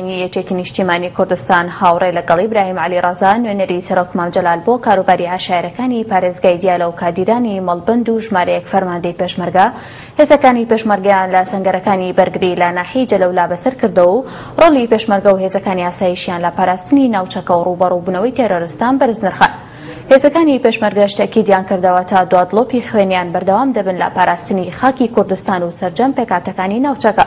یەکێتی نیشتیمانی کوردستان هاوڕێ لەگەڵ ئیبراهیم عەلی ڕەزا، نوێنەری سەرۆک مام جەلال بۆ کاروباری عەشایەرەکانی پارێزگای دیالە و کادیرانی مەڵبەند و ژمارەیەک فەرماندەی پێشمەرگە، هێزەکانی پێشمەرگەیان لە سەنگەرەکانی بەرگری لە ناحیەی جەلەولا بەسەر کردەوە و ڕۆڵی پێشمەرگە و هێزەکانی ئاسایشیان لە پاراستنی ناوچەکە و ڕووبەڕوو بوونەوەی تێرۆرستان بەرز نرخان. هێزەکانی پێشمەرگەش تەئکیدیان کردەوە تا دوا دڵۆپی خوێنیان بەردەوام دەبن لە پاراستنی خاکی کوردستان و سەرجەم پێکهاتەکانی ناوچەکە.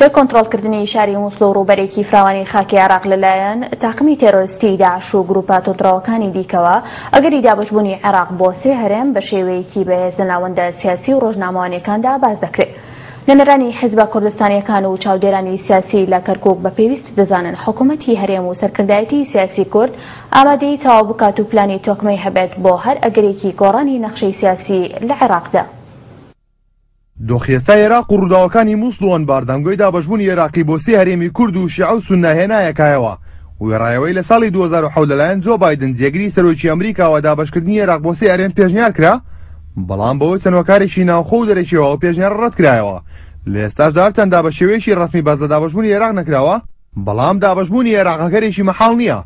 دوای کۆنترۆڵکردنی شاری موسڵ و ڕووبەرێکی فراوانی خاکی عێراق لەلایەن تاقمی تێرۆریستی داعش و گروپە تۆندڕەوەکانی دیکەوە ئەگەری دابەشبوونی عێراق بۆ سێ هەرێم بە شێوەیەکی بەهێز لە ناوەندە سیاسی و ڕۆژنامەوانیەکاندا باس دەکرێت نوێنەرانی حزبە کوردستانیەکان و چاودێرانی سیاسی لە کەرکک بە پێویست دەزانن حکوومەتی هەرێم و سەرکردایەتی سیاسی کورد ئامادەی تەواو بکات و پلانی تۆکمەی هەبێت بۆ هەر ئەگەرێکی گۆڕانی نەخشەی سیاسی لە عێراقدا. دۆخی ئێستای ئێراق و ڕووداوەکانی مووسڵ و ئەنبار دەنگۆی دابەشبوونی ئێراقی بۆ سێ هەرێمی کورد و شیعە و سوننە هێنایە کایەوە و وێڕایەوەی لە ساڵی دوو هەزار و حەوت لەلایەن جۆ بایدن جێگری سەرۆکی ئەمریکاوە دابەشکردنی ئێراق بۆ سێ هەرێم پێشنیار کرا بەڵام بەهۆی چەند هۆکارێکی ناوخۆ و دەرەکییەوە ئەو پێشنیارە ڕەتکرایەوە لە ئێستاشدا هەرچەندە بە شێوەیەکی ڕەسمی باس لە دابەشبوونی ئێراق نەکراوە بەڵام دابەشبوونی عێراق ئەگەرێکی مەحاڵ نییە،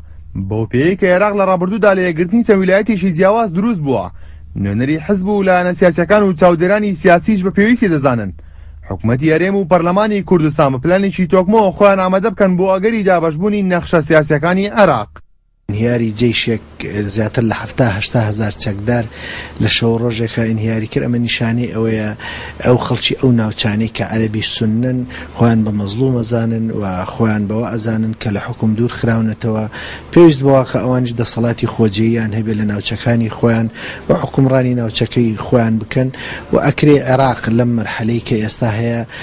بەو پێیەی کە عێراق لە ڕابردوودا لە یەکگرتنی چەند ویلایەتێکی جیاواز دروست بووە، نوێنەری حزب و لایەنە سیاسییەکان و چاودێرانی سیاسیش بە پێویستی دەزانن حکومەتی هەرێم و پەرلەمانی کوردستان بە پلانێکی تۆکمەوە خۆیان ئامادە بکەن بۆ ئەگەری دابەشبوونی نەخشە سیاسییەکانی عێراق. ئینهیاری جەیشێک زیاتر لە حەفتا هەشتا هەزار چەکدار لە شەوو ڕۆژێکا ئینهیاری کرد، ئەمە نیشانەی ئەوەیە ئەو خەڵکی ئەو ناوچانەی کە عەرەبی سوننەن خۆیان بە مەزڵوم ئەزانن و خۆیان بەوە ئەزانن کە لە حوکم دوور خراونەتەوە پێویست بەوەکە ئەوانیش دەسەڵاتی خۆجێییان هەبێت لە ناوچەکانی خۆیان و حوکمڕانی ناوچەکەی خۆیان بکەن و ئەکرێ عێراق لەم مەرحەلەی کە ئێستا هەیە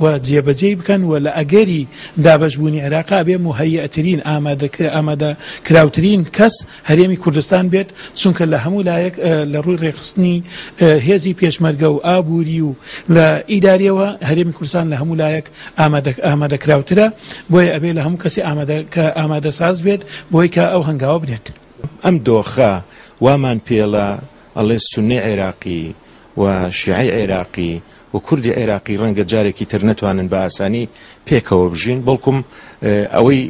و جێبەجێی بکەن و لە ئەگەری دابەشبوونی عێراق ئەبێ موهەیەئترین، ئامادەکراوترین، کەس هەرێمی کوردستان بێت، چونکە لە هەموو لایەک لە ڕووی ڕێکخستنی هێزی پێشمەرگە و ئابووری و لە ئیدارییەوە هەرێمی کوردستان لە هەموو لایەک ئامادەکراوترە، بۆیە ئەبێ لە هەموو کەسی ئامادەساز بێت بۆی کە ئەو هەنگاوە بنێت. ئەم دۆخە وامان پێڵە ئەڵێ سوننەی عێراقی و شیعەی عێراقی و کوردی عێراقی ڕەنگە جارێکی تر نەتوانن بە ئاسانی پێکەوە بژین، بەڵکوم ئەوەی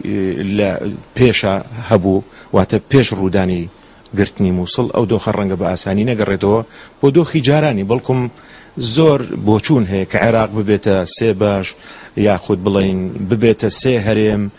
لە پێشا هەبوو، واتە پێش ڕوودانی گرتنی مووسڵ، ئەو دۆخە ڕەنگە بە ئاسانی نەگەڕێتەوە بۆ دۆخی جارانی، بەڵکوم زۆر بۆچوون هەیە کە عێراق ببێتە سێ بەش، یاخود بڵێین ببێتە سێ هەرێم.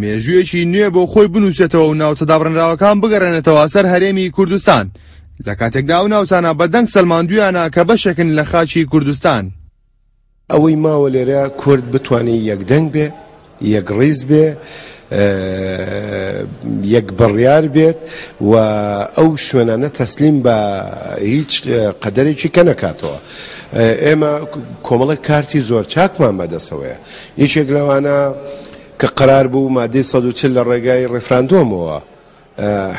مێژوویەکی نوێ بۆ خۆی بنووسێتەوە و ناوچە دابڕێنراوەکان بگەڕێنێتەوە سەر هەرێمی کوردستان، لە کاتێکدا ئەو ناوچانە بە دەنگ سەلماندوویانە کە بەشێکن لە خاکی کوردستان. ئەوەی ماوە لێرە کورد بتوانێ یەک دەنگ بێ، یەک ڕیز بێ، یەک بڕیار بێت و ئەو شوێنانە تەسلیم بە هیچ قەدەرێکی کە نەکاتەوە. ئێمە کۆمەڵێک کارتی زۆر چاکمان بەدەسەوەیە. یەکێک لەوانە کە قەرار بوو مادەی سەد و چل لە ڕێگای ڕێفراندۆمەوە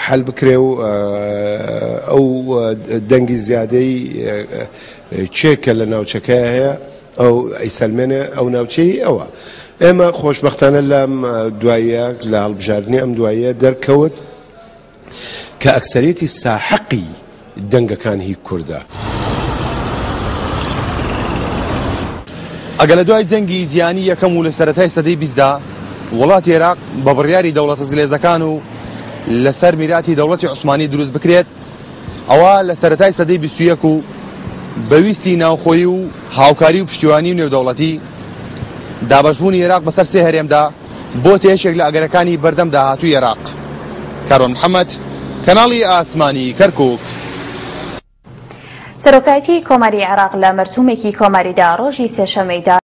حل بکرێ و ئەو دەنگی زیادەی چێکە لە ناوچەکە هەیە ئەو ئەیسەلمێنێ ئەو ناوچەی ئەوە ئێمە خۆشببختانە لەم دواییە لە هەڵبژاردننی ئەم دواییە دەرکەوت کە ئەکسەریەتی ساحەقی دەنگەکان هی کوردە. ئەگەر لە دوای جەنگی جیهانی یەکەم و لە سەرەتای سەدەی بیستدا وڵاتی عێراق بە بڕیاری دەوڵەتە زلێزەکان و لەسەر میراتی دەوڵەتی عوسمانی دروست بکرێت ئەوە لە سەتای سەدەی بیستویەک و بەویستی ناوخۆی و هاوکاری و پشتیوانی و نێودەوڵەتی دابشبوونی عێراق بەسەر سێ هەرێمدا بۆتە یەکێک لە ئەگەرەکانی بەردەم داهاتووی ئێراق. کاروان محەمەد، کەناڵی ئاسمانی کەرکووک. سەرۆکایەتیی کۆماری عێراق لە مەرسوومێکی کۆماریدا ڕۆژی سێشەممەی دا،